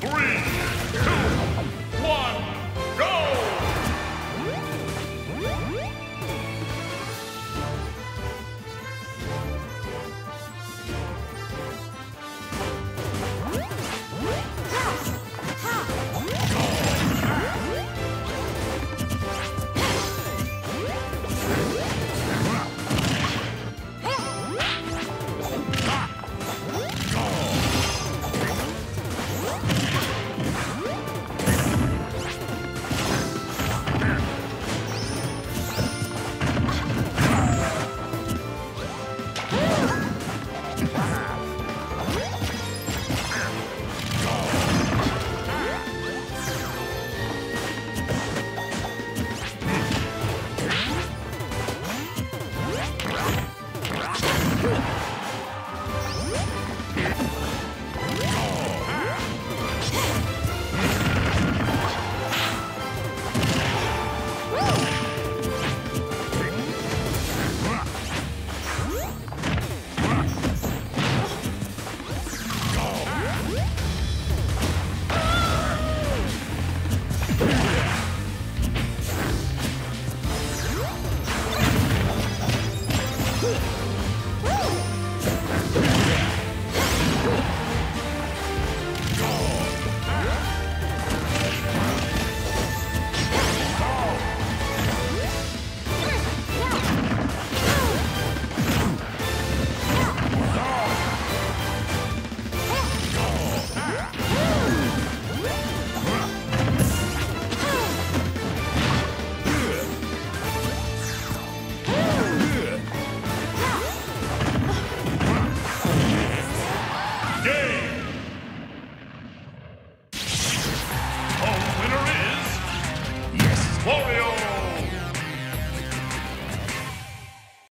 Three,